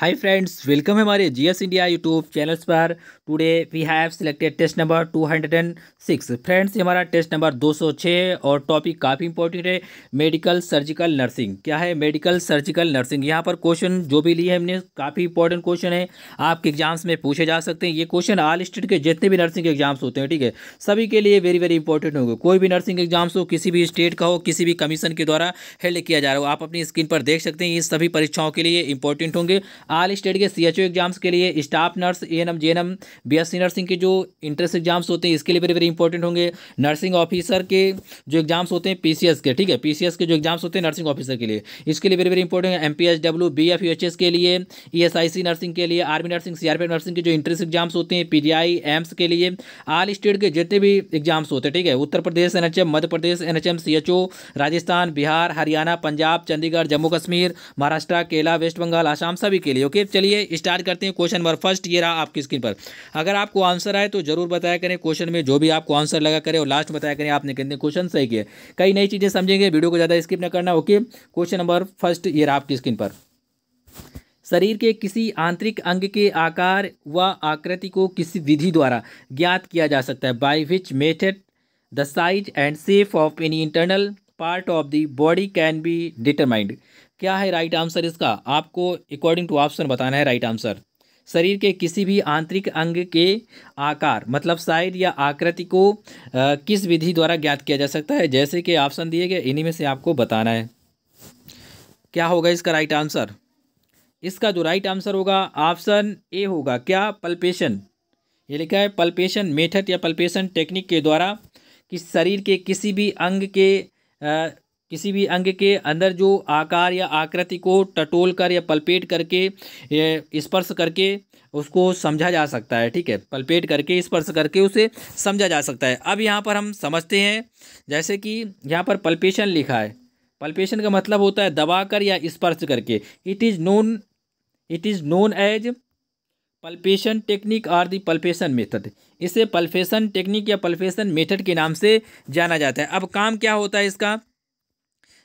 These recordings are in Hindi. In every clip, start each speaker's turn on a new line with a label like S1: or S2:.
S1: हाय फ्रेंड्स वेलकम है हमारे जीएस इंडिया यूट्यूब चैनल्स पर। Today we have selected test number two hundred and six friends ये हमारा टेस्ट नंबर दो सौ छः और टॉपिक काफ़ी इंपॉर्टेंट है मेडिकल सर्जिकल नर्सिंग क्या है मेडिकल सर्जिकल नर्सिंग यहाँ पर क्वेश्चन जो भी लिए हमने, काफ़ी इंपॉर्टेंट क्वेश्चन है। आपके एग्ज़ाम्स में पूछे जा सकते हैं। ये क्वेश्चन ऑल स्टेट के जितने भी नर्सिंग एग्ज़ाम्स होते हैं, ठीक है? सभी के लिए वेरी वेरी इंपॉर्टेंट होंगे। कोई भी नर्सिंग एग्ज़ाम्स हो, किसी भी स्टेट का हो, किसी भी कमीशन के द्वारा हेल्ड किया जा रहा हो, आप अपनी स्क्रीन पर देख सकते हैं। ये सभी परीक्षाओं के लिए इंपॉर्टेंट होंगे। ऑल स्टेट के सी एच एग्ज़ाम्स के लिए staff nurse A N M nursing के जो इंट्रेंस एग्ज़ाम्स होते हैं, इसके लिए वेरी वेरी इंपॉर्टेंट होंगे। नर्सिंग ऑफिसर के जो एग्ज़ाम्स होते हैं पी सी एस के, ठीक है? पी सी एस के जो एग्ज़ाम्स होते हैं नर्सिंग ऑफिसर के लिए। इसके लिए वेरी वेरी इंपॉर्टेंट है M P S W B F U H S के लिए E S I C nursing के लिए army nursing C R P nursing के जो इंट्रेंस एग्ज़ाम्स होते हैं पी जी आई एम्स के लिए ऑल स्टेट के जितने भी एग्ज़ाम्स होते हैं, ठीक है? Uttar Pradesh N H M Madhya Pradesh N H M C H O Rajasthan, Bihar, Haryana, Punjab, Chandigarh, Jammu Kashmir, Maharashtra, Kerala, West Bengal, Assam, सभी के लिए। ओके चलिए स्टार्ट करते हैं क्वेश्चन नंबर फ़र्स्ट ये रहा आपकी स्क्रीन पर। अगर आपको आंसर आए तो ज़रूर बताया करें क्वेश्चन में, जो भी आपको आंसर लगा करें और लास्ट बताया करें, आपने कितने क्वेश्चन सही किए। कई नई चीज़ें समझेंगे वीडियो को ज़्यादा स्किप न करना ओके क्वेश्चन नंबर फ़र्स्ट ये रहा आपकी स्क्रीन पर। शरीर के किसी आंतरिक अंग के आकार व आकृति को किसी विधि द्वारा ज्ञात किया जा सकता है। By which method the size and shape of any internal part of the body can be determined क्या है राइट आंसर इसका? आपको अकॉर्डिंग टू ऑप्शन बताना है राइट आंसर शरीर के किसी भी आंतरिक अंग के आकार मतलब साइज़ या आकृति को आ, किस विधि द्वारा ज्ञात किया जा सकता है? जैसे कि ऑप्शन दिए गए इन्हीं में से आपको बताना है। क्या होगा इसका राइट आंसर इसका जो राइट आंसर होगा ऑप्शन ए होगा। क्या? पल्पेशन ये लिखा है पल्पेशन मेथड या पल्पेशन टेक्निक के द्वारा कि शरीर के किसी भी अंग के आ, किसी भी अंग के अंदर जो आकार या आकृति को टटोल कर या पलपेट करके स्पर्श करके उसको समझा जा सकता है, ठीक है? पलपेट करके, स्पर्श करके उसे समझा जा सकता है। अब यहाँ पर हम समझते हैं, जैसे कि यहाँ पर पल्पेशन लिखा है। पल्पेशन का मतलब होता है दबाकर या स्पर्श करके। It is known it is known as palpation technique और दी पल्पेशन मेथड। इसे पल्पेशन टेक्निक या पल्पेशन मेथड के नाम से जाना जाता है। अब काम क्या होता है इसका?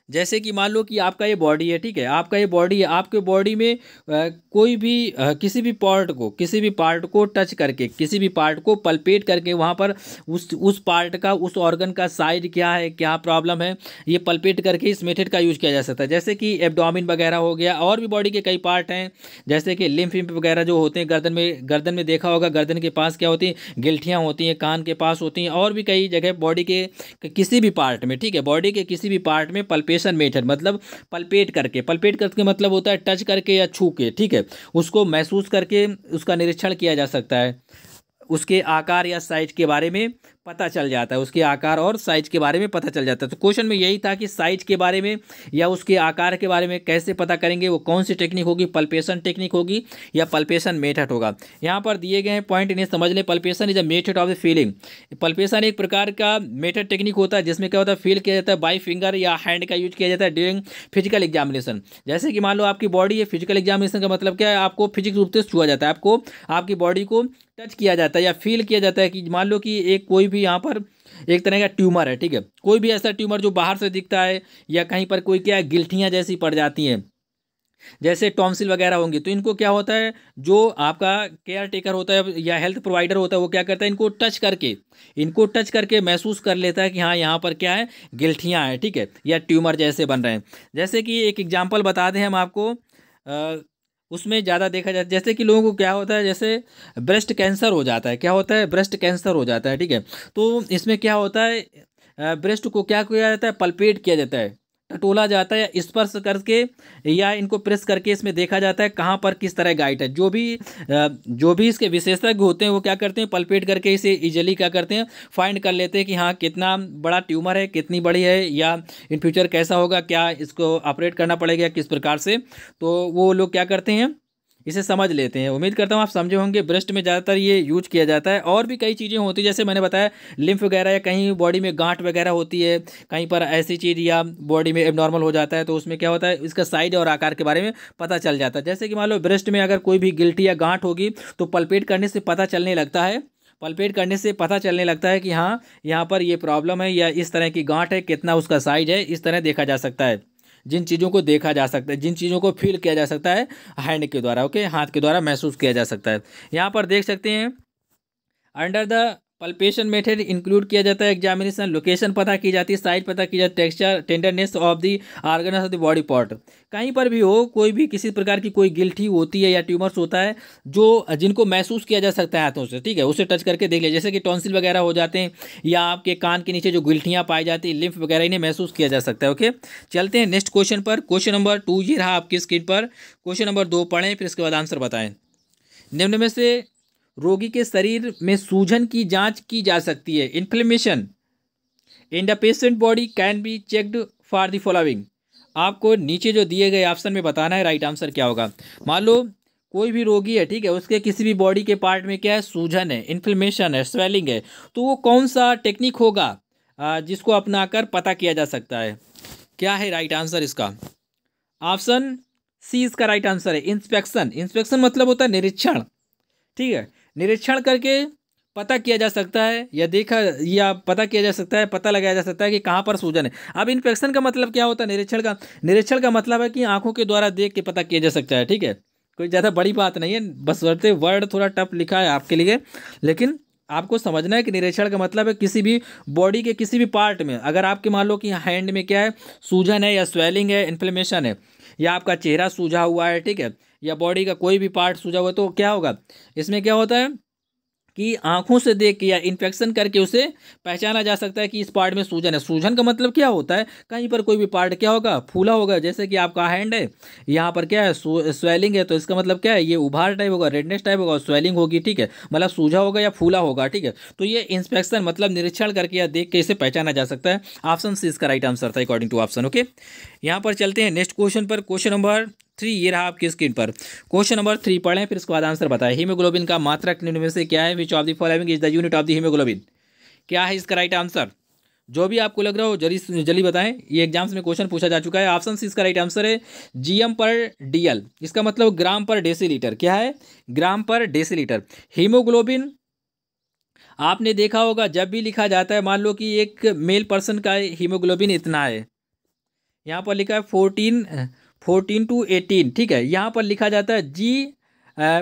S1: जैसे कि मान लो कि आपका ये बॉडी है, ठीक है? आपका ये बॉडी है, आपके बॉडी में कोई भी किसी भी पार्ट को, किसी भी पार्ट को टच करके, किसी भी पार्ट को पलपेट करके वहाँ पर उस उस पार्ट का, उस ऑर्गन का साइज़ क्या है, क्या प्रॉब्लम है, ये पलपेट करके इस मेथड का यूज़ किया जा सकता है। जैसे कि एब्डोमिन वगैरह हो गया, और भी बॉडी के कई पार्ट हैं, जैसे कि लिम्फ वगैरह जो होते हैं, गर्दन में गर्दन में देखा होगा, गर्दन के पास क्या होती हैं? गिल्ठियाँ होती हैं, कान के पास होती हैं, और भी कई जगह बॉडी के, किसी भी पार्ट में, ठीक है? बॉडी के किसी भी पार्ट में पल्पे पल्पेशन मेथड मतलब पल्पेट करके। पल्पेट करके मतलब होता है टच करके या छू के, ठीक है? उसको महसूस करके उसका निरीक्षण किया जा सकता है। उसके आकार या साइज़ के बारे में पता चल जाता है, उसके आकार और साइज़ के बारे में पता चल जाता है। तो क्वेश्चन में यही था कि साइज़ के बारे में या उसके आकार के बारे में कैसे पता करेंगे, वो कौन सी टेक्निक होगी? पल्पेशन टेक्निक होगी या पल्पेशन मेथड होगा? यहाँ पर दिए गए पॉइंट इन्हें समझ लें। Palpation is a method of the feeling palpation एक प्रकार का मेथड टेक्निक होता है, जिसमें क्या होता है फील किया जाता है बाई फिंगर या हैंड का यूज़ किया जाता है ड्यूरिंग फ़िज़िकल एग्जामिनेशन जैसे कि मान लो आपकी बॉडी है फ़िज़िकल एग्जामिनेशन का मतलब क्या है? आपको फिजिक्स रूप से छुआ जाता है। आपको, आपकी बॉडी को टच किया जाता है या फील किया जाता है कि मान लो कि एक कोई भी यहाँ पर एक तरह का ट्यूमर है, ठीक है? कोई भी ऐसा ट्यूमर जो बाहर से दिखता है या कहीं पर कोई क्या गिल्ठियाँ जैसी पड़ जाती हैं, जैसे टॉन्सिल वगैरह होंगी तो इनको क्या होता है, जो आपका केयर टेकर होता है या हेल्थ प्रोवाइडर होता है, वो क्या करता है, इनको टच करके, इनको टच करके महसूस कर लेता है कि हाँ यहाँ पर क्या है गिल्ठियाँ हैं, ठीक है? या ट्यूमर जैसे बन रहे हैं। जैसे कि एक एग्ज़ाम्पल बता दें हम आपको उसमें ज़्यादा देखा जाता है। जैसे कि लोगों को क्या होता है, जैसे ब्रेस्ट कैंसर हो जाता है। क्या होता है? ब्रेस्ट कैंसर हो जाता है, ठीक है? तो इसमें क्या होता है ब्रेस्ट को क्या किया जाता है? पलपेट किया जाता है। टटोला जाता है या स्पर्श करके या इनको प्रेस करके इसमें देखा जाता है कहाँ पर किस तरह गाइट है। जो भी जो भी इसके विशेषज्ञ होते हैं वो क्या करते हैं, पल्पेट करके इसे इजीली क्या करते हैं फाइंड कर लेते हैं कि हाँ कितना बड़ा ट्यूमर है, कितनी बड़ी है या इन फ्यूचर कैसा होगा, क्या इसको ऑपरेट करना पड़ेगा किस प्रकार से। तो वो लोग क्या करते हैं इसे समझ लेते हैं। उम्मीद करता हूँ आप समझे होंगे। ब्रेस्ट में ज़्यादातर ये यूज़ किया जाता है। और भी कई चीज़ें होती है। जैसे मैंने बताया, लिम्फ वगैरह या कहीं बॉडी में गांठ वगैरह होती है, कहीं पर ऐसी चीज़ या बॉडी में एबनॉर्मल हो जाता है तो उसमें क्या होता है, इसका साइज़ और आकार के बारे में पता चल जाता है। जैसे कि मान लो, ब्रेस्ट में अगर कोई भी गिल्टी या गांठ होगी तो पलपेट करने से पता चलने लगता है। पलपेट करने से पता चलने लगता है कि हाँ यहाँ पर ये प्रॉब्लम है या इस तरह की गांठ है, कितना उसका साइज़ है, इस तरह देखा जा सकता है। जिन चीज़ों को देखा जा सकता है, जिन चीज़ों को फील किया जा सकता है हैंड के द्वारा ओके हाथ के द्वारा महसूस किया जा सकता है। यहाँ पर देख सकते हैं under the palpation method include किया जाता है एग्जामिनेशन लोकेशन पता की जाती है साइज़ पता की जाती है texture tenderness of the organ of the body part कहीं पर भी हो, कोई भी किसी प्रकार की कोई गिल्टी होती है या ट्यूमर्स होता है, जो, जिनको महसूस किया जा सकता है हाथों से, ठीक है? उसे टच करके देख लिया, जैसे कि टॉन्सिल वगैरह हो जाते हैं, या आपके कान के नीचे जो गिल्टियाँ पाई जाती है लिम्फ वगैरह, इन्हें महसूस किया जा सकता है ओके चलते हैं नेक्स्ट क्वेश्चन पर. क्वेश्चन नंबर टू ये रहा आपकी स्क्रीन पर. क्वेश्चन नंबर दो पढ़ें, फिर इसके बाद आंसर बताएँ. निम्न में से रोगी के शरीर में सूजन की जाँच की जा सकती है। Inflammation in the patient body can be checked for the following आपको नीचे जो दिए गए ऑप्शन में बताना है राइट आंसर क्या होगा? मान लो कोई भी रोगी है, ठीक है, उसके किसी भी बॉडी के पार्ट में क्या है? सूजन है इन्फ्लेमेशन है स्वेलिंग है तो वो कौन सा टेक्निक होगा जिसको अपनाकर पता किया जा सकता है? क्या है राइट आंसर इसका? ऑप्शन सी इसका राइट आंसर है इंस्पेक्शन इंस्पेक्शन मतलब होता है निरीक्षण, ठीक है? निरीक्षण करके पता किया जा सकता है या देखा, या पता किया जा सकता है, पता लगाया जा सकता है कि कहाँ पर सूजन है। अब इन्फेक्शन का मतलब क्या होता है? निरीक्षण का निरीक्षण का मतलब है कि आँखों के द्वारा देख के पता किया जा सकता है, ठीक है? कोई ज़्यादा बड़ी बात नहीं है, बस वर्ते वर्ड थोड़ा टफ लिखा है आपके लिए, लेकिन आपको समझना है कि निरीक्षण का मतलब है किसी भी बॉडी के किसी भी पार्ट में। अगर आपके मान लो कि हैंड में क्या है, सूजन है या स्वेलिंग है इन्फ्लेमेशन है, या आपका चेहरा सूझा हुआ है, ठीक है या बॉडी का कोई भी पार्ट सूझा हुआ तो क्या होगा? इसमें क्या होता है कि आँखों से देख के या इन्फेक्शन करके उसे पहचाना जा सकता है कि इस पार्ट में सूजन है। सूजन का मतलब क्या होता है? कहीं पर कोई भी पार्ट क्या होगा? फूला होगा। जैसे कि आपका हैंड है, यहाँ पर क्या है? स्वेलिंग है तो इसका मतलब क्या है? ये उभार टाइप होगा रेडनेस टाइप होगा स्वेलिंग होगी, ठीक है? मतलब सूझा होगा या फूला होगा, ठीक है? तो ये इंस्पेक्शन मतलब निरीक्षण करके या देख के इसे पहचाना जा सकता है। ऑप्शन सी इसका राइट आंसर था अकॉर्डिंग टू ऑप्शन ओके यहाँ पर चलते हैं। नेक्स्ट क्वेश्चन पर क्वेश्चन नंबर थ्री ये रहा आपकी स्क्रीन पर। क्वेश्चन नंबर थ्री पढ़ें, फिर उसके बाद आंसर बताएँ। हीमोग्लोबिन का मात्रक निम्न में से क्या है? Which of the following is the unit of the haemoglobin क्या है इसका राइट आंसर जो भी आपको लग रहा हो, जल्दी जल्दी बताएँ। ये एग्ज़ाम्स में क्वेश्चन पूछा जा चुका है। ऑप्शन सी इसका राइट आंसर है जीएम पर डीएल इसका मतलब ग्राम पर डेसीलीटर क्या है? ग्राम पर डेसीलीटर हीमोग्लोबिन, आपने देखा होगा, जब भी लिखा जाता है, मान लो कि एक मेल पर्सन का हीमोग्लोबिन इतना है। यहाँ पर लिखा है फोर्टीन फोर्टीन टू एटीन ठीक है? यहाँ पर लिखा जाता है जी आ,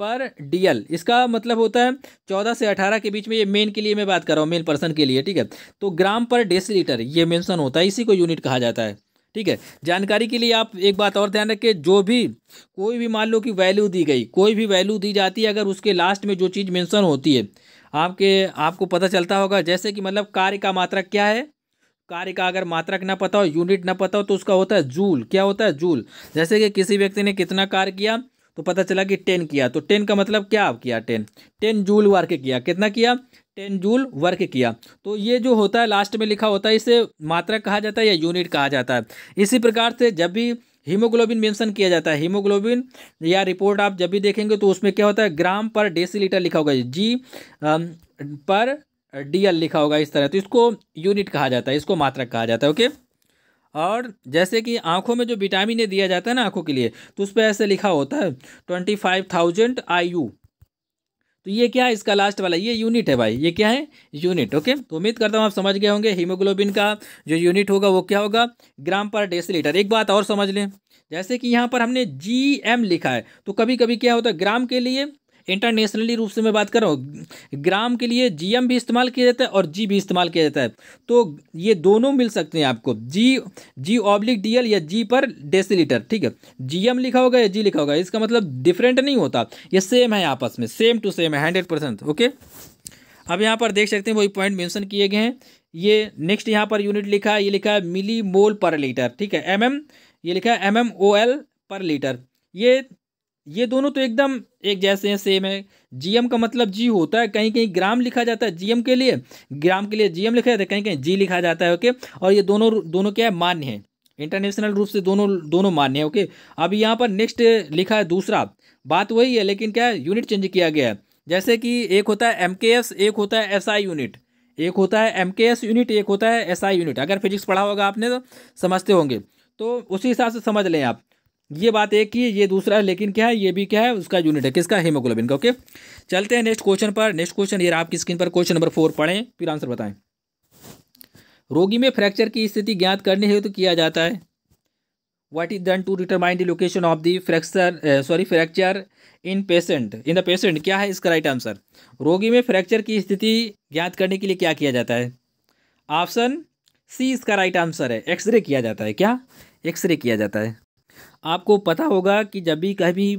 S1: पर डीएल इसका मतलब होता है चौदह से अठारह के बीच में ये मेन के लिए मैं बात कर रहा हूँ मेन पर्सन के लिए ठीक है? तो ग्राम पर डेसीलीटर ये मेंशन होता है इसी को यूनिट कहा जाता है ठीक है? जानकारी के लिए आप एक बात और ध्यान रखें जो भी कोई भी मान लो कि वैल्यू दी गई कोई भी वैल्यू दी जाती है अगर उसके लास्ट में जो चीज़ मेंशन होती है आपके आपको पता चलता होगा जैसे कि मतलब कार्य का मात्रा क्या है? कार्य का अगर मात्रक ना पता हो यूनिट ना पता हो तो उसका होता है जूल क्या होता है जूल जैसे कि किसी व्यक्ति ने कितना कार्य किया तो पता चला कि टेन किया। तो टेन का मतलब क्या किया टेन टेन जूल वर्क किया। कितना किया? टेन जूल वर्क किया। तो ये जो होता है लास्ट में लिखा होता है, इसे मात्रक कहा जाता है या यूनिट कहा जाता है। इसी प्रकार से जब भी हीमोग्लोबिन मेंशन किया जाता है हीमोग्लोबिन या रिपोर्ट आप जब भी देखेंगे तो उसमें क्या होता है? ग्राम पर डेसीलीटर लिखा होगा। जी पर डीएल लिखा होगा इस तरह तो इसको यूनिट कहा जाता है, इसको मात्रक कहा जाता है, ओके? और जैसे कि आँखों में जो विटामिन ए दिया जाता है ना आँखों के लिए तो उस पर ऐसे लिखा होता है twenty five thousand I U तो ये क्या है इसका लास्ट वाला, ये यूनिट है भाई, ये क्या है? Unit okay? तो उम्मीद करता हूँ आप समझ गए होंगे हीमोग्लोबिन का जो यूनिट होगा वो क्या होगा? ग्राम पर डेसीलीटर एक बात और समझ लें, जैसे कि यहाँ पर हमने जी एम लिखा है तो कभी कभी क्या होता है, ग्राम के लिए इंटरनेशनली रूप से मैं बात कर रहा हूँ। ग्राम के लिए जीएम भी इस्तेमाल किया जाता है और जी भी इस्तेमाल किया जाता है। तो ये दोनों मिल सकते हैं आपको। जी जी ऑब्लिक डीएल या जी पर डेसीलीटर ठीक है? जीएम लिखा होगा या जी लिखा होगा? इसका मतलब डिफरेंट नहीं होता। ये सेम है आपस में सेम टू सेम है हंड्रेड परसेंट ओके अब यहाँ पर देख सकते हैं, वही पॉइंट मेंशन किए गए हैं। ये नेक्स्ट यहाँ पर यूनिट लिखा है, ये लिखा है मिली मोल पर लीटर ठीक है? एम एम ये लिखा है M M O L per litre ये ये दोनों तो एकदम एक जैसे हैं सेम है। जीएम का मतलब जी होता है, कहीं कहीं ग्राम लिखा जाता है जीएम के लिए, ग्राम के लिए जीएम लिखा जाता है, कहीं कहीं जी लिखा जाता है ओके और ये दोनों दोनों क्या है? मान्य है। इंटरनेशनल रूप से दोनों दोनों मान्य है ओके अब यहाँ पर नेक्स्ट लिखा है दूसरा। बात वही है, लेकिन क्या है? यूनिट चेंज किया गया है। जैसे कि एक होता है एम एक होता है एसआई यूनिट एक होता है एम यूनिट एक होता है एसआई यूनिट अगर फिजिक्स पढ़ा होगा आपने तो समझते होंगे। तो उसी हिसाब से समझ लें आप। ये बात एक ही ये दूसरा है लेकिन क्या है ये भी क्या है उसका यूनिट है। किसका? हीमोग्लोबिन का ओके चलते हैं नेक्स्ट क्वेश्चन पर। नेक्स्ट क्वेश्चन ये आपकी स्क्रीन पर क्वेश्चन नंबर फोर पढ़ें फिर आंसर बताएँ। रोगी में फ्रैक्चर की स्थिति ज्ञात करने हेतु तो किया जाता है। Is done to determine the location of the fracture uh, sorry fracture in patient? In the patient क्या है इसका राइट आंसर रोगी में फ्रैक्चर की स्थिति ज्ञात करने के लिए क्या किया जाता है? ऑप्शन सी इसका राइट आंसर है। एक्सरे किया जाता है। क्या? एक्सरे किया जाता है। आपको पता होगा कि जब भी कभी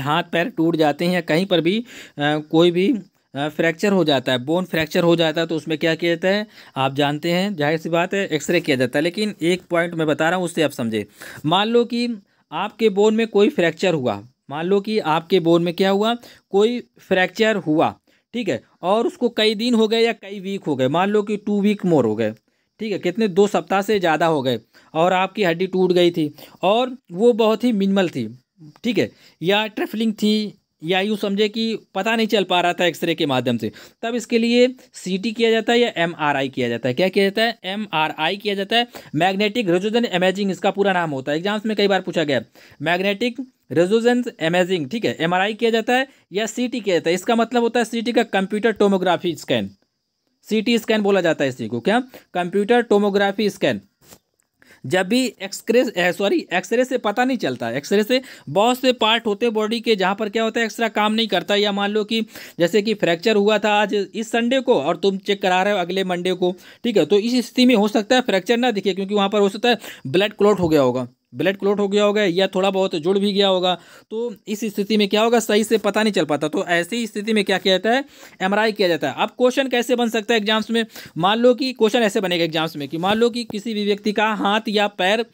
S1: हाथ पैर टूट जाते हैं या कहीं पर भी आ, कोई भी फ्रैक्चर हो जाता है बोन फ्रैक्चर हो जाता है तो उसमें क्या किया जाता है आप जानते हैं ज़ाहिर सी बात है एक्सरे किया जाता है लेकिन एक पॉइंट मैं बता रहा हूँ उससे आप समझे। मान लो कि आपके बोन में कोई फ्रैक्चर हुआ मान लो कि आपके बोन में क्या हुआ कोई फ्रैक्चर हुआ ठीक है और उसको कई दिन हो गए या कई वीक हो गए मान लो कि टू वीक मोर हो गए ठीक है, कितने, दो सप्ताह से ज़्यादा हो गए और आपकी हड्डी टूट गई थी और वो बहुत ही मिनिमल थी, ठीक है, या ट्रेफलिंग थी, या यूँ समझे कि पता नहीं चल पा रहा था एक्सरे के माध्यम से, तब इसके लिए सीटी किया जाता है या एमआरआई किया जाता है? क्या किया जाता है? एमआरआई किया जाता है। मैग्नेटिक रेजोजन इमेजिंग इसका पूरा नाम होता है। एग्ज़ाम्स में कई बार पूछा गया मैग्नेटिक रेजोजेंस इमेजिंग ठीक है एमआरआई किया जाता है या सीटी किया जाता है? इसका मतलब होता है सीटी का computer tomography scan CT scan बोला जाता है इसी को। क्या? कंप्यूटर टोमोग्राफी स्कैन जब भी एक्सरे सॉरी एक्सरे से पता नहीं चलता। एक्सरे से बहुत से पार्ट होते हैं बॉडी के, जहाँ पर क्या होता है एक्सरा काम नहीं करता। या मान लो कि जैसे कि फ्रैक्चर हुआ था आज, इस संडे को, और तुम चेक करा रहे हो अगले मंडे को, ठीक है? तो इस स्थिति में हो सकता है फ्रैक्चर ना दिखे, क्योंकि वहाँ पर हो सकता है ब्लड क्लॉट हो गया होगा। ब्लड क्लोट हो गया होगा या थोड़ा बहुत जुड़ भी गया होगा तो इस स्थिति में क्या होगा सही से पता नहीं चल पाता। तो ऐसी स्थिति में क्या किया जाता है? एमआरआई किया जाता है। अब क्वेश्चन कैसे बन सकता है एग्ज़ाम्स में? मान लो कि क्वेश्चन ऐसे बनेगा एग्ज़ाम्स में कि मान लो कि किसी भी व्यक्ति का हाथ या पैर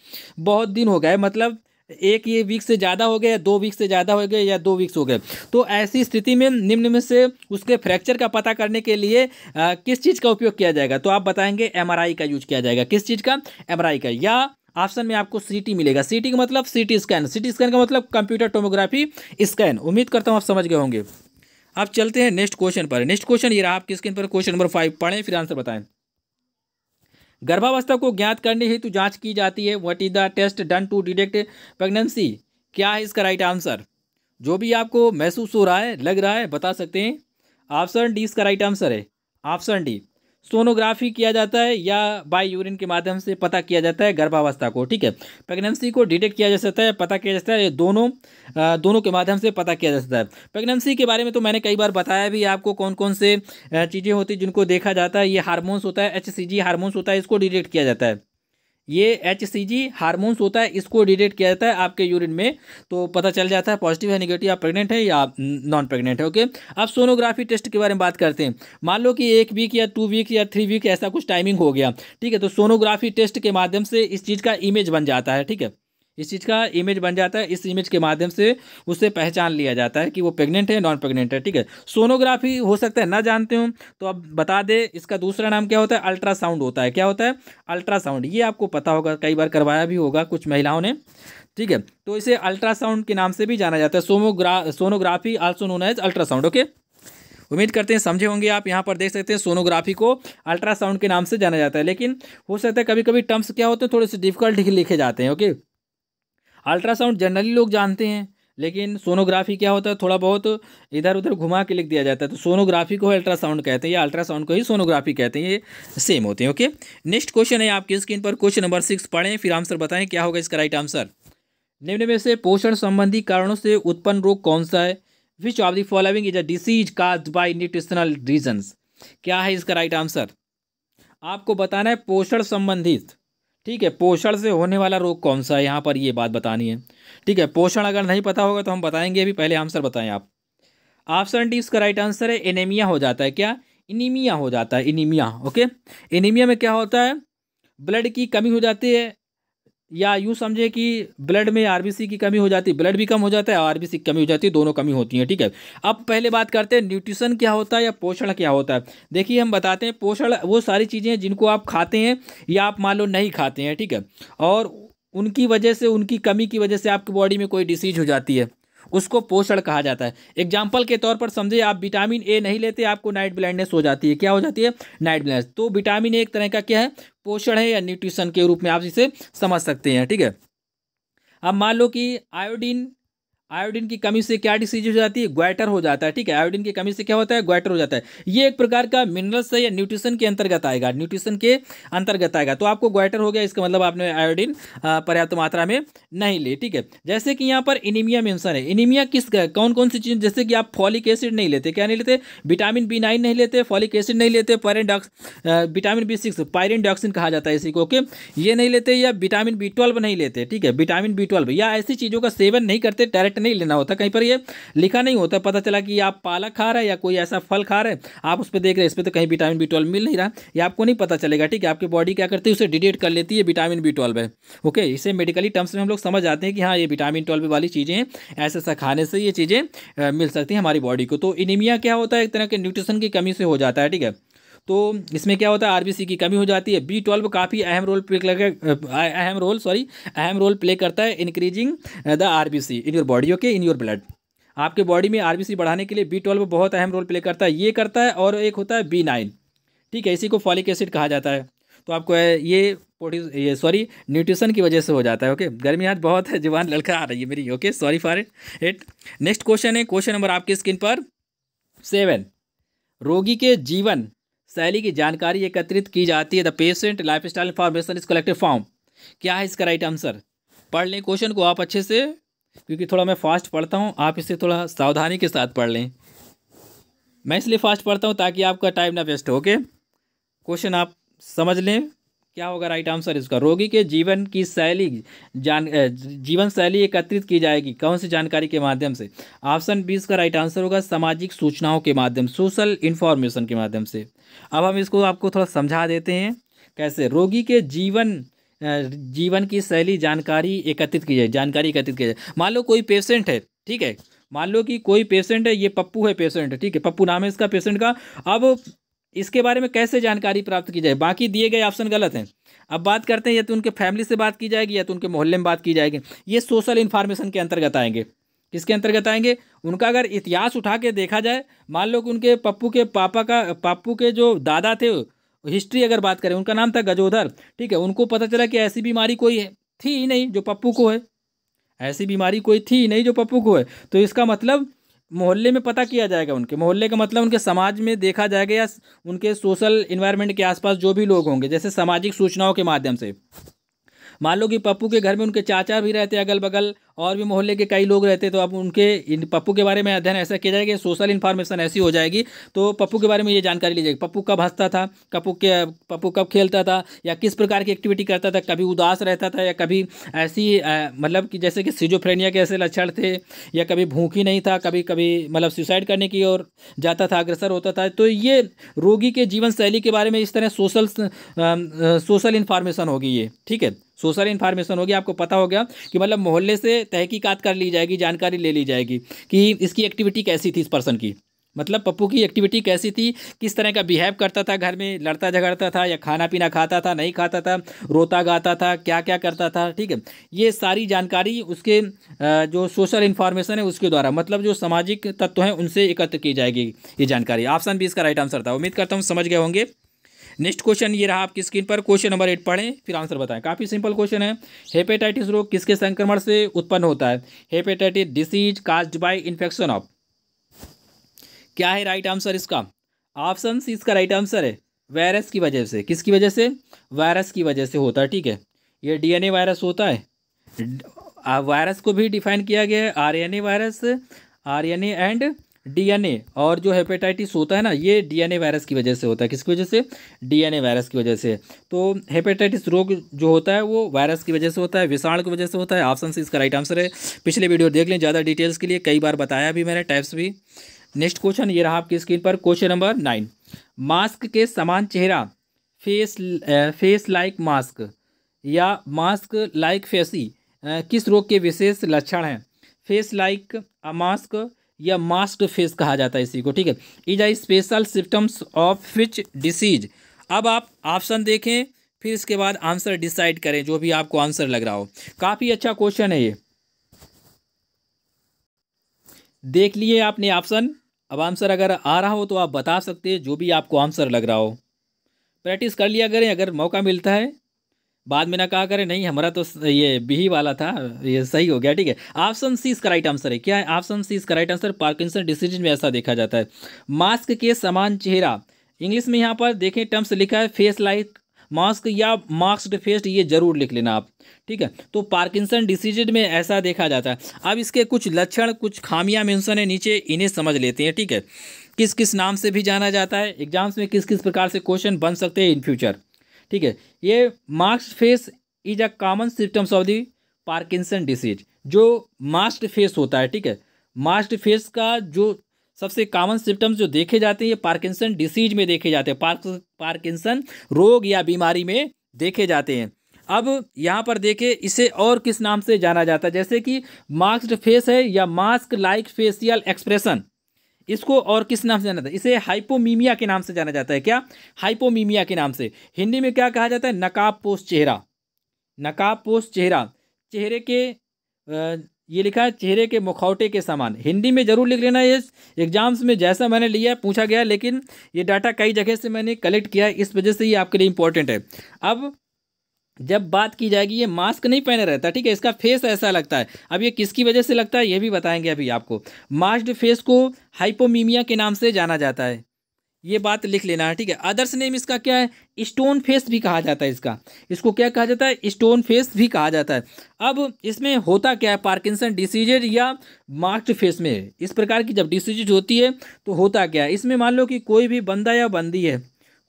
S1: बहुत दिन हो गए मतलब एक ये वीक से ज़्यादा हो गया दो वीक से ज़्यादा हो गए या दो वीक्स हो गए तो ऐसी स्थिति में निम्न में से उसके फ्रैक्चर का पता करने के लिए आ, किस चीज़ का उपयोग किया जाएगा? तो आप बताएँगे एमआरआई का यूज़ किया जाएगा। किस चीज़ का? एमआरआई का। या ऑप्शन में आपको सीटी मिलेगा। सीटी का मतलब सीटी स्कैन सीटी स्कैन का मतलब कंप्यूटर टोमोग्राफी स्कैन उम्मीद करता हूँ आप समझ गए होंगे। अब चलते हैं नेक्स्ट क्वेश्चन पर। नेक्स्ट क्वेश्चन ये रहा आपकी स्क्रीन पर। क्वेश्चन नंबर फाइव पढ़ें, फिर आंसर बताएँ। गर्भावस्था को ज्ञात करने हेतु जाँच की जाती है। What is the test done to detect pregnancy क्या है इसका राइट आंसर जो भी आपको महसूस हो रहा है, लग रहा है, बता सकते हैं। ऑप्शन डी इसका राइट आंसर है। ऑप्शन डी सोनोग्राफी किया जाता है या बाई यूरिन के माध्यम से पता किया जाता है गर्भावस्था को ठीक है? प्रेगनेंसी को डिटेक्ट किया जा सकता है पता किया जाता सकता है दोनों आ, दोनों के माध्यम से पता किया जा सकता है। प्रेगनेंसी के बारे में तो मैंने कई बार बताया भी आपको कौन कौन से चीज़ें होती जिनको देखा जाता है ये हारमोन्स होता है एच हारमोन्स होता है इसको डिटेक्ट किया जाता है। ये एच सी जी हारमोन्स होता है, इसको डिटेक्ट किया जाता है आपके यूरिन में तो पता चल जाता है पॉजिटिव है निगेटिव आप प्रेग्नेंट है या नॉन प्रेग्नेंट है ओके अब सोनोग्राफी टेस्ट के बारे में बात करते हैं। मान लो कि एक वीक या टू वीक या थ्री वीक ऐसा कुछ टाइमिंग हो गया, ठीक है? तो सोनोग्राफी टेस्ट के माध्यम से इस चीज़ का इमेज बन जाता है, ठीक है? इस चीज़ का इमेज बन जाता है, इस इमेज के माध्यम से उससे पहचान लिया जाता है कि वो प्रेग्नेंट है नॉन प्रेग्नेंट है, ठीक है? सोनोग्राफी हो सकता है, ना जानते हो तो अब बता दे, इसका दूसरा नाम क्या होता है? अल्ट्रासाउंड होता है। क्या होता है? अल्ट्रासाउंड ये आपको पता होगा, कई बार करवाया भी होगा कुछ महिलाओं ने, ठीक है? तो इसे अल्ट्रासाउंड के नाम से भी जाना जाता है। सोमोग्रा sonography also known as ultrasound okay उम्मीद करते हैं समझे होंगे आप, यहाँ पर देख सकते हैं सोनोग्राफी को अल्ट्रासाउंड के नाम से जाना जाता है। लेकिन हो सकता है कभी कभी टर्म्स क्या होते हैं, थोड़े से डिफ़िकल्ट लिखे जाते हैं ओके अल्ट्रासाउंड जनरली लोग जानते हैं, लेकिन सोनोग्राफी क्या होता है, थोड़ा बहुत इधर उधर घुमा के लिख दिया जाता है। तो सोनोग्राफी को अल्ट्रासाउंड कहते हैं या अल्ट्रासाउंड को ही सोनोग्राफी कहते हैं, ये सेम होते हैं ओके नेक्स्ट क्वेश्चन है आपकी स्क्रीन पर। क्वेश्चन नंबर सिक्स पढ़ें, फिर आंसर बताएँ क्या होगा इसका राइट आंसर निम्न में से पोषण संबंधी कारणों से उत्पन्न रोग कौन सा है? Which of the following is a disease caused by nutritional reasons क्या है इसका राइट आंसर आपको बताना है पोषण संबंधित। ठीक है, पोषण से होने वाला रोग कौन सा है? यहाँ पर ये बात बतानी है। ठीक है, पोषण अगर नहीं पता होगा तो हम बताएँगे अभी, पहले आंसर बताएँ आप। ऑप्शन डी इसका राइट आंसर है एनीमिया हो जाता है। क्या? इनीमिया हो जाता है इनीमिया ओके एनीमिया में क्या होता है? ब्लड की कमी हो जाती है या यूँ समझे कि ब्लड में आरबीसी की कमी हो जाती है ब्लड भी कम हो जाता है आरबीसी की कमी हो जाती है दोनों कमी होती हैं, ठीक है? अब पहले बात करते हैं न्यूट्रिशन क्या होता है या पोषण क्या होता है? देखिए, हम बताते हैं, पोषण वो सारी चीज़ें हैं जिनको आप खाते हैं या आप मान लो नहीं खाते हैं, ठीक है? और उनकी वजह से, उनकी कमी की वजह से आपकी बॉडी में कोई डिसीज हो जाती है। उसको पोषण कहा जाता है। एग्ज़ाम्पल के तौर पर समझे, आप विटामिन ए नहीं लेते, आपको नाइट ब्लाइंडनेस हो जाती है। क्या हो जाती है? नाइट ब्लाइंडनेस तो विटामिन ए एक तरह का क्या है? पोषण है या न्यूट्रिशन के रूप में आप इसे समझ सकते हैं, ठीक है? अब मान लो कि आयोडीन आयोडीन की कमी से क्या डिसीज हो जाती है? ग्वाइटर हो जाता है, ठीक है? आयोडीन की कमी से क्या होता है? ग्वाइटर हो जाता है। ये एक प्रकार का मिनरल्स है या न्यूट्रिशन के अंतर्गत आएगा। न्यूट्रिशन के अंतर्गत आएगा। तो आपको ग्वाइटर हो गया, इसका मतलब आपने आयोडीन पर्याप्त मात्रा में नहीं ली, ठीक है? जैसे कि यहाँ पर इनीमिया मेंशन है। इनीमिया किस कौन कौन सी चीज़, जैसे कि आप फॉलिक एसिड नहीं लेते, क्या नहीं लेते? विटामिन बी नहीं लेते फॉलिक एसिड नहीं लेते पायरिन vitamin B six pyridoxine कहा जाता है इसी को, ओके? ये नहीं लेते या विटामिन बी नहीं लेते, ठीक है? विटामिन बी या ऐसी चीज़ों का सेवन नहीं करते डायरेक्ट नहीं लेना होता, कहीं पर ये लिखा नहीं होता, पता चला कि आप पालक खा रहे हैं या कोई ऐसा फल खा रहे हैं, आप उस पर देख रहे हैं, इस पर तो कहीं विटामिन बी मिल नहीं रहा, ये आपको नहीं पता चलेगा, ठीक है? आपकी बॉडी क्या करती है, उसे डिटेक्ट कर लेती है विटामिन बी है ओके? इसे मेडिकली टर्म्स में हम लोग समझ आते हैं कि हाँ ये विटामिन ट्वेल्व वाली चीज़ें हैं ऐसा ऐसा खाने से ये चीज़ें मिल सकती हैं हमारी बॉडी को। तो इनिमिया क्या होता है, एक तरह के न्यूट्रिशन की कमी से हो जाता है, ठीक है? तो इसमें क्या होता है आरबीसी की कमी हो जाती है। बी ट्वेल्व काफ़ी अहम रोल प्ले अहम रोल सॉरी अहम रोल प्ले करता है increasing the RBC in your body okay in your blood आपके बॉडी में आरबीसी बढ़ाने के लिए बी ट्वेल्व बहुत अहम रोल प्ले करता है। ये करता है और एक होता है बी नाइन ठीक है, इसी को फॉलिक एसिड कहा जाता है। तो आपको ये ये सॉरी न्यूट्रिशन की वजह से हो जाता है ओके गर्मी आज बहुत है, जवान लड़का आ रही है मेरी okay sorry for it next question है क्वेश्चन नंबर आपकी स्क्रीन पर सेवन रोगी के जीवन शैली की जानकारी एकत्रित की जाती है। The patient lifestyle information is collective form क्या है इसका राइट आंसर पढ़ लें क्वेश्चन को आप अच्छे से, क्योंकि थोड़ा मैं फास्ट पढ़ता हूँ, आप इसे थोड़ा सावधानी के साथ पढ़ लें। मैं इसलिए फास्ट पढ़ता हूँ ताकि आपका टाइम ना वेस्ट हो ओके क्वेश्चन आप समझ लें। क्या होगा राइट आंसर इसका? रोगी के जीवन की शैली, जान जीवन शैली एकत्रित की जाएगी। कौन सी जानकारी के माध्यम से? ऑप्शन बीस का राइट आंसर होगा, सामाजिक सूचनाओं के माध्यम सोशल इन्फॉर्मेशन के माध्यम से। अब हम इसको आपको थोड़ा समझा देते हैं, कैसे? रोगी के जीवन जीवन की शैली जानकारी एकत्रित की जाए, जानकारी एकत्रित की जाए। मान लो कोई पेशेंट है, ठीक है? मान लो कि कोई पेशेंट है, ये पप्पू है पेशेंट ठीक है? पप्पू नाम है इसका पेशेंट का। अब इसके बारे में कैसे जानकारी प्राप्त की जाए? बाकी दिए गए ऑप्शन गलत हैं। अब बात करते हैं, या तो उनके फैमिली से बात की जाएगी, या तो उनके मोहल्ले में बात की जाएगी। ये सोशल इन्फॉर्मेशन के अंतर्गत आएँगे। किसके अंतर्गत आएँगे? उनका अगर इतिहास उठा के देखा जाए, मान लो कि उनके पप्पू के पापा का पप्पू के जो दादा थे, हिस्ट्री अगर बात करें, उनका नाम था गजोधर, ठीक है? उनको पता चला कि ऐसी बीमारी कोई है, थी ही नहीं जो पप्पू को है। ऐसी बीमारी कोई थी ही नहीं जो पप्पू को है। तो इसका मतलब मोहल्ले में पता किया जाएगा उनके। मोहल्ले का मतलब उनके समाज में देखा जाएगा या उनके सोशल इन्वायरमेंट के आसपास जो भी लोग होंगे, जैसे सामाजिक सूचनाओं के माध्यम से। मान लो कि पप्पू के घर में उनके चाचा भी रहते हैं अगल बगल और भी मोहल्ले के कई लोग रहते तो अब उनके, इन पप्पू के बारे में अध्ययन ऐसा किया जाएगा सोशल इन्फॉर्मेशन ऐसी हो जाएगी। तो पप्पू के बारे में ये जानकारी ली जाएगी पप्पू कब हंसता था, पप्पू के, पप्पू कब खेलता था, या किस प्रकार की एक्टिविटी करता था, कभी उदास रहता था, या कभी ऐसी मतलब कि जैसे कि सिजोफ्रेनिया के ऐसे लक्षण थे, या कभी भूखी नहीं था, कभी कभी मतलब सुसाइड करने की ओर जाता था, अग्रसर होता था। तो ये रोगी के जीवन शैली के बारे में इस तरह सोशल सोशल इन्फॉर्मेशन होगी ये, ठीक है? सोशल इन्फॉर्मेशन होगी, आपको पता हो गया कि मतलब मोहल्ले से तहकीकात कर ली जाएगी, जानकारी ले ली जाएगी कि इसकी एक्टिविटी कैसी थी इस पर्सन की। मतलब पप्पू की एक्टिविटी कैसी थी, किस तरह का बिहेव करता था, घर में लड़ता झगड़ता था या खाना पीना खाता था, नहीं खाता था, रोता गाता था क्या क्या करता था, ठीक है? ये सारी जानकारी उसके जो सोशल इन्फॉर्मेशन है उसके द्वारा मतलब जो सामाजिक तत्व हैं उनसे एकत्र की जाएगी, ये जानकारी। ऑप्शन भी इसका राइट आंसर था। उम्मीद करता हूँ समझ गए होंगे। नेक्स्ट क्वेश्चन ये रहा आपकी स्क्रीन पर। क्वेश्चन नंबर एट पढ़ें, फिर आंसर बताएँ। काफ़ी सिंपल क्वेश्चन है। हेपेटाइटिस रोग किसके संक्रमण से उत्पन्न होता है? Hepatitis disease caused by infection of. क्या है राइट आंसर इसका? ऑप्शन सी इसका राइट आंसर है। वायरस की वजह से। किसकी वजह से? वायरस की वजह से होता है, ठीक है। ये डीएनए वायरस होता है। वायरस को भी डिफाइन किया गया है। RNA virus, RNA and DNA और जो हेपेटाइटिस होता है ना, ये डीएनए वायरस की वजह से होता है। किसकी वजह से? डीएनए वायरस की वजह से। तो हेपेटाइटिस रोग जो होता है, वो वायरस की वजह से होता है, विषाणु की वजह से होता है। ऑप्शन से इसका राइट आंसर है। पिछले वीडियो देख लें ज़्यादा डिटेल्स के लिए। कई बार बताया भी मैंने टाइप्स भी। नेक्स्ट क्वेश्चन ये रहा आपकी स्क्रीन पर। क्वेश्चन नंबर नाइन मास्क के समान चेहरा फेस फेस लाइक मास्क या मास्क लाइक फेसी किस रोग के विशेष लक्षण हैं? फेस लाइक अ मास्क या मास्क फेस कहा जाता है इसी को, ठीक है? Is I special symptoms of which disease अब आप ऑप्शन देखें, फिर इसके बाद आंसर डिसाइड करें, जो भी आपको आंसर लग रहा हो। काफ़ी अच्छा क्वेश्चन है ये। देख लिए आपने ऑप्शन अब आंसर अगर आ रहा हो तो आप बता सकते हैं, जो भी आपको आंसर लग रहा हो। प्रैक्टिस कर लिया करें, अगर मौका मिलता है। बाद में ना कहा करें, नहीं, हमारा तो ये बी वाला था, ये सही हो गया, ठीक है। ऑप्शन सी इसका राइट आंसर है। क्या है? ऑप्शन सी इसका राइट आंसर पार्किंसन डिसीज़न में ऐसा देखा जाता है। मास्क के समान चेहरा। इंग्लिश में यहाँ पर देखें टर्म्स लिखा है फेस लाइक मास्क या मास्क फेस्ट ये ज़रूर लिख लेना आप, ठीक है। तो पार्किंसन डिसीज़न में ऐसा देखा जाता है। अब इसके कुछ लक्षण, कुछ खामियाँ मेंशन है, नीचे इन्हें समझ लेते हैं, ठीक है। किस किस नाम से भी जाना जाता है। एग्ज़ाम्स में किस किस प्रकार से क्वेश्चन बन सकते हैं इन फ्यूचर ठीक है, ये mask face is a common symptoms of the Parkinson disease, जो मास्ट फेस होता है, ठीक है। मास्ट फेस का जो सबसे कॉमन सिम्टम्स जो देखे जाते हैं, ये पार्किंसन डिसीज में देखे जाते हैं, पार्क, पार्किंसन रोग या बीमारी में देखे जाते हैं। अब यहाँ पर देखें, इसे और किस नाम से जाना जाता है, जैसे कि मास्क फेस है या मास्क लाइक फेसियल एक्सप्रेशन। इसको और किस नाम से जाना जाता है? इसे हाइपोमीमिया के नाम से जाना जाता है क्या? हाइपोमीमिया के नाम से। हिंदी में क्या कहा जाता है? नकाब पोस्ट चेहरा। नकाब पोस्ट चेहरा। चेहरे के ये लिखा है, चेहरे के मुखौटे के समान। हिंदी में ज़रूर लिख लेना ये एग्ज़ाम्स में, जैसा मैंने लिया है पूछा गया, लेकिन ये डाटा कई जगह से मैंने कलेक्ट किया है, इस वजह से ये आपके लिए इंपॉर्टेंट है। अब जब बात की जाएगी, ये मास्क नहीं पहने रहता, ठीक है? इसका फेस ऐसा लगता है। अब ये किसकी वजह से लगता है, ये भी बताएँगे अभी आपको। मास्ड फेस को हाइपोमीमिया के नाम से जाना जाता है। ये बात लिख लेना है, ठीक है? अदर्स नेम इसका क्या है? स्टोन फेस भी कहा जाता है इसका। इसको क्या कहा जाता है? स्टोन फेस भी कहा जाता है। अब इसमें होता क्या है? पार्किंसन डिसीजेज या मार्क्ड फेस में। इस प्रकार की जब डिसीजेज होती है तो होता क्या है? इसमें मान लो कि कोई भी बंदा या बंदी है,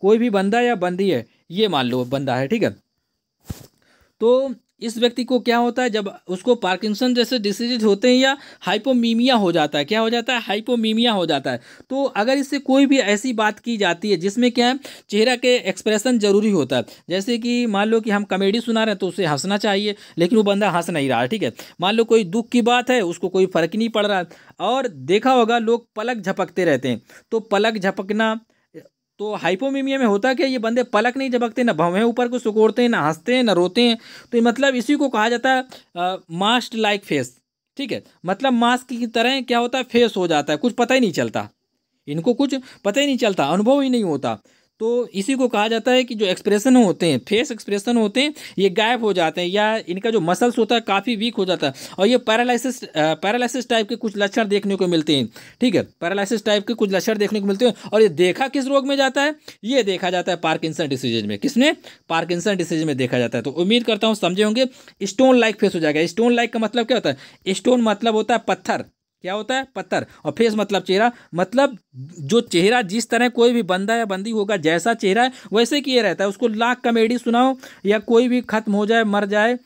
S1: कोई भी बंदा या बंदी है, ये मान लो बंदा है, ठीक है? तो इस व्यक्ति को क्या होता है, जब उसको पार्किंसन जैसे डिसीज होते हैं या हाइपोमीमिया हो जाता है, क्या हो जाता है, हाइपोमीमिया हो जाता है। तो अगर इससे कोई भी ऐसी बात की जाती है, जिसमें क्या है, चेहरा के एक्सप्रेशन ज़रूरी होता है। जैसे कि मान लो कि हम कॉमेडी सुना रहे हैं तो उसे हंसना चाहिए, लेकिन वो बंदा हंस नहीं रहा, ठीक है। मान लो कोई दुख की बात है, उसको कोई फ़र्क नहीं पड़ रहा और देखा होगा, लोग पलक झपकते रहते हैं। तो पलक झपकना तो हाइपोमीमिया में होता क्या? ये बंदे पलक नहीं झपकते, ना भवें ऊपर को सुकोड़ते हैं ना हँसते हैं ना रोते हैं। तो मतलब इसी को कहा जाता है मास्ट लाइक फेस ठीक है? मतलब मास्क की तरह क्या होता है? फेस हो जाता है। कुछ पता ही नहीं चलता। इनको कुछ पता ही नहीं चलता। अनुभव ही नहीं होता। तो इसी को कहा जाता है कि जो एक्सप्रेशन होते हैं, फेस एक्सप्रेशन होते हैं, ये गायब हो जाते हैं या इनका जो मसल्स होता है काफ़ी वीक हो जाता है। और ये पैरालिसिस पैरालिसिस टाइप के कुछ लक्षण देखने को मिलते हैं। ठीक है? पैरालिसिस टाइप के कुछ लक्षण देखने को मिलते हैं और ये देखा किस रोग में जाता है? ये देखा जाता है पार्किंसन डिसीज में। किसने पार्किंसन डिसीज में देखा जाता है। तो उम्मीद करता हूँ समझे होंगे। स्टोन लाइक फेस हो जाएगा। स्टोन लाइक का मतलब क्या होता है? स्टोन मतलब होता है पत्थर। क्या होता है? पत्थर। और फेस मतलब चेहरा मतलब जो चेहरा जिस तरह कोई भी बंदा या बंदी होगा, जैसा चेहरा है, वैसे किए रहता है। उसको लाख कमेडी सुनाओ या कोई भी खत्म हो जाए, मर जाए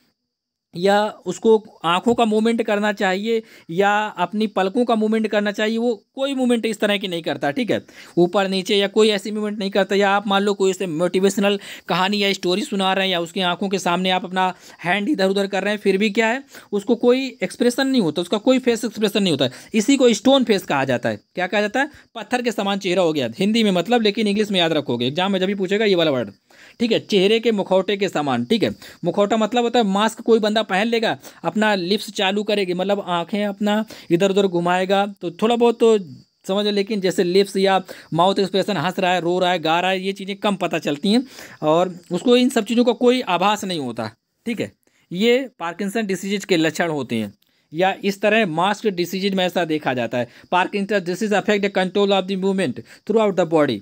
S1: या उसको आँखों का मूवमेंट करना चाहिए या अपनी पलकों का मूवमेंट करना चाहिए, वो कोई मूवमेंट इस तरह की नहीं करता, ठीक है? ऊपर नीचे या कोई ऐसी मूवमेंट नहीं करता, या आप मान लो कोई ऐसे मोटिवेशनल कहानी या स्टोरी सुना रहे हैं या उसकी आँखों के सामने आप अपना हैंड इधर उधर कर रहे हैं, फिर भी क्या है, उसको कोई एक्सप्रेशन नहीं होता, उसका कोई फेस एक्सप्रेशन नहीं होता, इसी को स्टोन फेस कहा जाता है। क्या कहा जाता है? पत्थर के समान चेहरा हो गया, हिंदी में मतलब लेकिन इंग्लिश में याद रखोगे, एग्ज़ाम में जब भी पूछेगा ये वाला वर्ड ठीक है, चेहरे के मुखौटे के समान, ठीक है। मुखौटा मतलब होता है मास्क कोई बंदा पहन लेगा, अपना लिप्स चालू करेगी मतलब आँखें अपना इधर उधर घुमाएगा तो थोड़ा बहुत तो समझ लेकिन जैसे लिप्स या माउथ एक्सप्रेशन हंस रहा है, रो रहा है, गा रहा है, ये चीज़ें कम पता चलती हैं, और उसको इन सब चीज़ों का को कोई आभास नहीं होता, ठीक है। ये पार्किंसन डिसीज के लक्षण होते हैं, या इस तरह मास्क डिसीज में ऐसा देखा जाता है। Parkinson disease affect the control of the movement throughout the body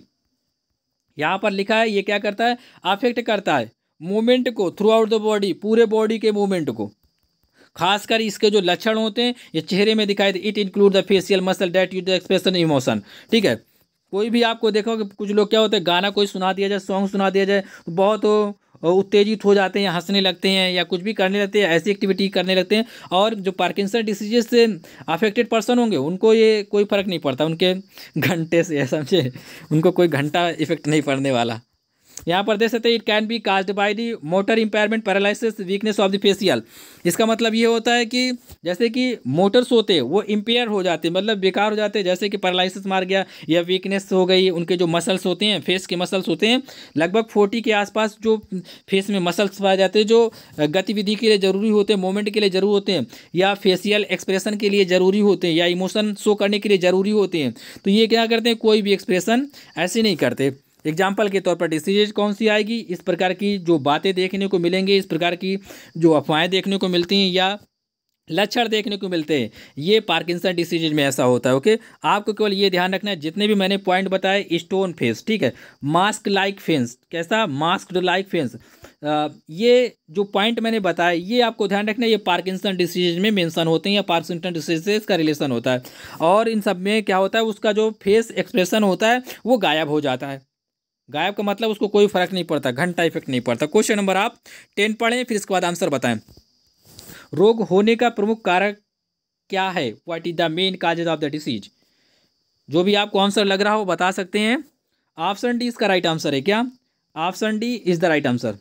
S1: यहाँ पर लिखा है, ये क्या करता है? अफेक्ट करता है मूवमेंट को थ्रू आउट द बॉडी पूरे बॉडी के मूवमेंट को। खासकर इसके जो लक्षण होते हैं, ये चेहरे में दिखाई दे it include the facial muscle that you the expression emotion ठीक है? कोई भी आपको देखो कि कुछ लोग क्या होते हैं, गाना कोई सुना दिया जाए सॉन्ग सुना दिया जाए तो बहुत उत्तेजित हो जाते हैं हंसने लगते हैं या कुछ भी करने लगते हैं, ऐसी एक्टिविटी करने लगते हैं और जो पार्किंसन डिसीजेज से अफेक्टेड पर्सन होंगे, उनको ये कोई फ़र्क नहीं पड़ता, उनके घंटे से समझे, उनको कोई घंटा इफ़ेक्ट नहीं पड़ने वाला। यहाँ पर देख सकते हैं it can be caused by the motor impairment paralysis weakness of the facial इसका मतलब ये होता है कि जैसे कि मोटर्स होते हैं वो इम्पेयर हो जाते हैं मतलब बेकार हो जाते हैं जैसे कि पैरालिसिस मार गया या वीकनेस हो गई, उनके जो मसल्स होते हैं फेस के मसल्स होते हैं, लगभग फोर्टी के आसपास जो फेस में मसल्स पाए जाते हैं, जो गतिविधि के लिए ज़रूरी होते हैं मोमेंट के लिए ज़रूर होते हैं, या फेसियल एक्सप्रेशन के लिए ज़रूरी होते हैं, या इमोशन शो करने के लिए ज़रूरी होते हैं तो ये क्या करते हैं, कोई भी एक्सप्रेशन ऐसे नहीं करते। एग्ज़ाम्पल के तौर पर डिसीजेज कौन सी आएगी? इस प्रकार की जो बातें देखने को मिलेंगी, इस प्रकार की जो अफवाहें देखने को मिलती हैं या लक्षण देखने को मिलते हैं, ये पार्किंसन डिसीज में ऐसा होता है ओके आपको केवल ये ध्यान रखना है, जितने भी मैंने पॉइंट बताए स्टोन फेस ठीक है? मास्क लाइक फेंस कैसा? मास्क लाइक फेंस ये जो पॉइंट मैंने बताया ये आपको ध्यान रखना है, ये पार्किंसन डिसीज में मेंशन होते हैं या पार्किंसन डिसीज से इसका रिलेशन होता है। और इन सब में क्या होता है, उसका जो फेस एक्सप्रेशन होता है, वो गायब हो जाता है। गायब का मतलब उसको कोई फ़र्क नहीं पड़ता, घंटा इफ़ेक्ट नहीं पड़ता। क्वेश्चन नंबर आप टेन पढ़ें, फिर इसके बाद आंसर बताएँ। रोग होने का प्रमुख कारक क्या है? What is the main causes of the disease जो भी आपको आंसर लग रहा हो, बता सकते हैं। ऑप्शन डी इसका राइट आंसर है क्या? Option D is the right answer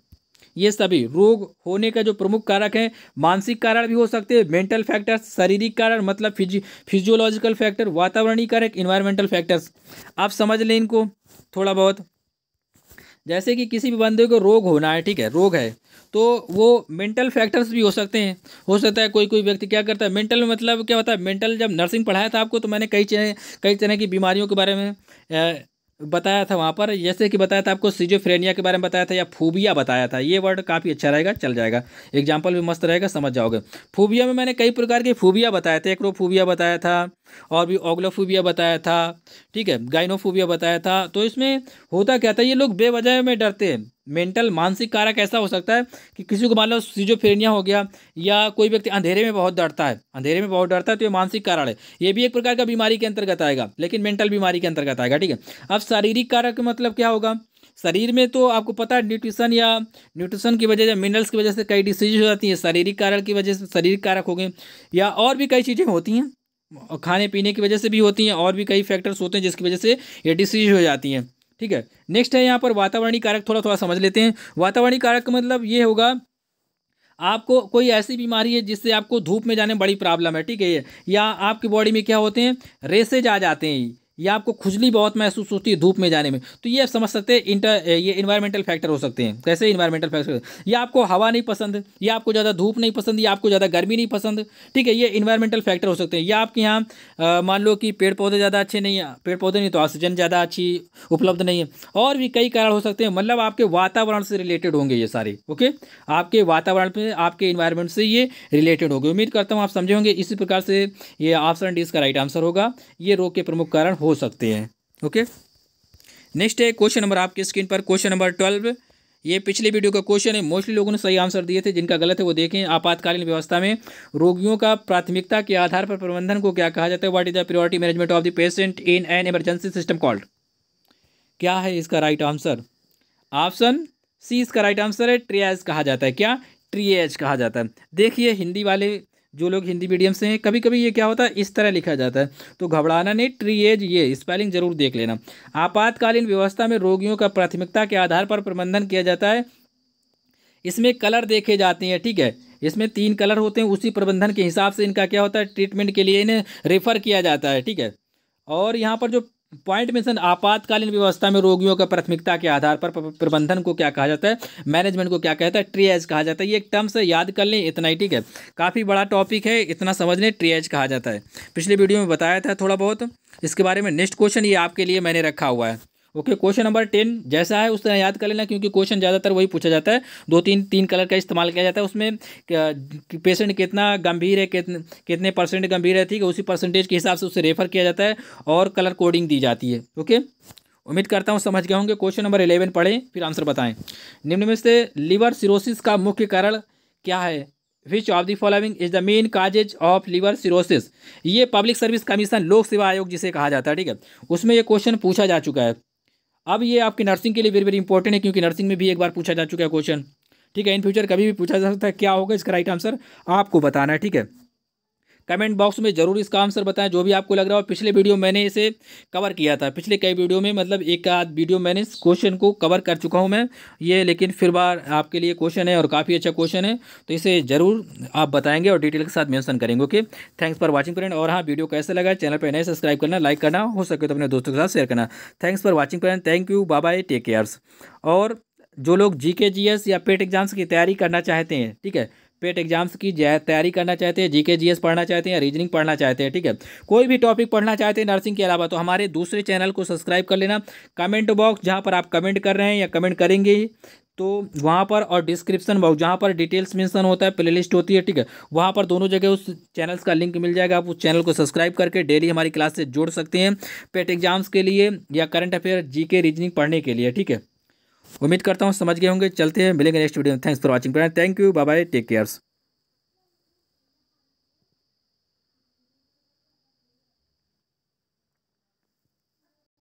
S1: ये सभी रोग होने का जो प्रमुख कारक है, मानसिक कारण भी हो सकते हैं मेंटल फैक्टर्स शारीरिक कारण मतलब फिजी फिजियोलॉजिकल फैक्टर वातावरणीय कारक इन्वायरमेंटल फैक्टर्स आप समझ लें इनको थोड़ा बहुत। जैसे कि किसी भी बंदे को रोग होना है, ठीक है, रोग है तो वो मेंटल फैक्टर्स भी हो सकते हैं। हो सकता है कोई कोई व्यक्ति क्या करता है मेंटल मतलब क्या होता है मेंटल जब नर्सिंग पढ़ाया था आपको तो मैंने कई कई तरह की बीमारियों के बारे में बताया था वहाँ पर। जैसे कि बताया था आपको सीजोफ्रेनिया के बारे में बताया था या फूबिया बताया था, ये वर्ड काफ़ी अच्छा रहेगा, चल जाएगा। एग्ज़ाम्पल भी मस्त रहेगा, समझ जाओगे। फूबिया में मैंने कई प्रकार की फूबिया बताया था एक्रोफूबिया बताया था और भी ओग्लोफूबिया बताया था, ठीक है, गाइनोफूबिया बताया था। तो इसमें होता क्या था, ये लोग बेवजह में डरते हैं। मेंटल, मानसिक कारक ऐसा हो सकता है कि किसी को मान लो सीजोफ्रेनिया हो गया, या कोई व्यक्ति अंधेरे में बहुत डरता है। अंधेरे में बहुत डरता है तो ये मानसिक कारण है। ये भी एक प्रकार का बीमारी के अंतर्गत आएगा, लेकिन मेंटल बीमारी के अंतर्गत आएगा, ठीक है। अब शारीरिक कारक मतलब क्या होगा? शरीर में तो आपको पता है न्यूट्रिशन या न्यूट्रिशन की वजह या मिनरल्स की वजह से कई डिसीज हो जाती हैं। शारीरिक कारक की वजह से शारीरिक कारक हो गए, या और भी कई चीज़ें होती हैं। खाने पीने की वजह से भी होती हैं, और भी कई फैक्टर्स होते हैं जिसकी वजह से ये डिसीज हो जाती हैं। ठीक है? नेक्स्ट है यहाँ पर वातावरणीय कारक थोड़ा थोड़ा समझ लेते हैं। वातावरणीय कारक का मतलब ये होगा, आपको कोई ऐसी बीमारी है जिससे आपको धूप में जाने में बड़ी प्रॉब्लम है। ठीक है ये? या आपकी बॉडी में क्या होते हैं? रेसेज आ जाते हैं। या आपको खुजली बहुत महसूस होती है धूप में जाने में तो ये आप समझ सकते हैं इंटर ये इन्वायरमेंटल फैक्टर हो सकते हैं। कैसे इन्वायरमेंटल फैक्टर या आपको हवा नहीं पसंद, या आपको ज़्यादा धूप नहीं पसंद, या आपको ज़्यादा गर्मी नहीं पसंद, ठीक है, ये इन्वायरमेंटल फैक्टर हो सकते हैं। या आपके यहाँ मान लो कि पेड़ पौधे ज़्यादा अच्छे नहीं है पेड़ पौधे नहीं तो ऑक्सीजन ज़्यादा अच्छी उपलब्ध नहीं है, और भी कई कारण हो सकते हैं मतलब आपके वातावरण से रिलेटेड होंगे ये सारे ओके आपके वातावरण पे, आपके इन्वायरमेंट से ये रिलेटेड होंगे। उम्मीद करता हूँ आप समझे होंगे। इसी प्रकार से ये ऑप्शन डी इसका राइट आंसर होगा। ये रोग के प्रमुख कारण हो सकते हैं। ओके नेक्स्ट है क्वेश्चन नंबर आपकी स्क्रीन पर। क्वेश्चन नंबर ट्वेल्व ये पिछले वीडियो का क्वेश्चन है। मोस्टली लोगों ने सही आंसर दिए थे, जिनका गलत है वो देखें। आपातकालीन व्यवस्था में रोगियों का प्राथमिकता के आधार पर प्रबंधन को क्या कहा जाता है? What is the priority management of the patient in an emergency system called क्या है इसका राइट आंसर ऑप्शन सी इसका राइट आंसर है। ट्रियाज कहा जाता है। क्या? ट्रिएज कहा जाता है। देखिए, हिंदी वाले जो लोग हिंदी मीडियम से हैं कभी कभी ये क्या होता है, इस तरह लिखा जाता है। तो घबराना नहीं ट्री एज ये स्पेलिंग ज़रूर देख लेना। आपातकालीन व्यवस्था में रोगियों का प्राथमिकता के आधार पर प्रबंधन किया जाता है। इसमें कलर देखे जाते हैं, ठीक है? इसमें तीन कलर होते हैं, उसी प्रबंधन के हिसाब से इनका क्या होता है ट्रीटमेंट के लिए इन्हें रेफ़र किया जाता है, ठीक है? और यहाँ पर जो पॉइंट मिशन आपातकालीन व्यवस्था में रोगियों का प्राथमिकता के आधार पर प्रबंधन को क्या कहा जाता है? मैनेजमेंट को क्या कहता है? ट्रिएज कहा जाता है। ये एक टर्म से याद कर लें, इतना ही ठीक है। काफ़ी बड़ा टॉपिक है, इतना समझ लें ट्रिएज कहा जाता है। पिछले वीडियो में बताया था थोड़ा बहुत, इसके बारे में नेक्स्ट क्वेश्चन ये आपके लिए मैंने रखा हुआ है। ओके क्वेश्चन नंबर टेन जैसा है, उस तरह याद कर लेना, क्योंकि क्वेश्चन ज़्यादातर वही पूछा जाता है। दो तीन तीन कलर का इस्तेमाल किया जाता है। उसमें पेशेंट कितना गंभीर है कितने कितने परसेंट गंभीर है, ठीक है? उसी परसेंटेज के हिसाब से उसे रेफर किया जाता है और कलर कोडिंग दी जाती है। ओके उम्मीद करता हूँ समझ गए होंगे। क्वेश्चन नंबर इलेवन पढ़ें, फिर आंसर बताएँ। निम्न में से लीवर सिरोसिस का मुख्य कारण क्या है? Which of the following is the main causes of liver cirrhosis ये पब्लिक सर्विस कमीशन लोक सेवा आयोग जिसे कहा जाता है, ठीक है? उसमें ये क्वेश्चन पूछा जा चुका है। अब ये आपकी नर्सिंग के लिए वेरी वेरी इंपॉर्टेंट है, क्योंकि नर्सिंग में भी एक बार पूछा जा चुका है क्वेश्चन ठीक है इन फ्यूचर कभी भी पूछा जा सकता है, क्या होगा इसका राइट आंसर आपको बताना है, ठीक है? कमेंट बॉक्स में ज़रूर इसका आंसर बताएँ, जो भी आपको लग रहा हो। पिछले वीडियो मैंने इसे कवर किया था। पिछले कई वीडियो में मतलब एक आध वीडियो मैंने इस क्वेश्चन को कवर कर चुका हूँ मैं। ये लेकिन फिर बार आपके लिए क्वेश्चन है और काफ़ी अच्छा क्वेश्चन है। तो इसे ज़रूर आप बताएँगे और डिटेल के साथ मेंशन करेंगे okay thanks for watching friend और हाँ वीडियो कैसे लगा चैनल पर नए सब्सक्राइब करना लाइक करना, हो सके तो अपने दोस्तों के साथ शेयर करना। Thanks for watching friend thank you bye take cares और जो लोग जी के जी एस या पेट एग्ज़ाम्स की तैयारी करना चाहते हैं, ठीक है पेट एग्ज़ाम्स की तैयारी करना चाहते हैं जीके जीएस पढ़ना चाहते हैं रीजनिंग पढ़ना चाहते हैं, ठीक है? कोई भी टॉपिक पढ़ना चाहते हैं नर्सिंग के अलावा तो हमारे दूसरे चैनल को सब्सक्राइब कर लेना। कमेंट बॉक्स जहाँ पर आप कमेंट कर रहे हैं या कमेंट करेंगे तो वहाँ पर और डिस्क्रिप्शन बॉक्स जहाँ पर डिटेल्स मेंशन होता है प्ले लिस्ट होती है, ठीक है? वहाँ पर दोनों जगह उस चैनल्स का लिंक मिल जाएगा, आप उस चैनल को सब्सक्राइब करके डेली हमारी क्लास से जोड़ सकते हैं। पेट एग्ज़ाम्स के लिए या करंट अफेयर जी के रीजनिंग पढ़ने के लिए, ठीक है? उम्मीद करता हूँ समझ गए होंगे। चलते हैं, मिलेंगे नेक्स्ट वीडियो में। Thanks for watching thank you bye bye take cares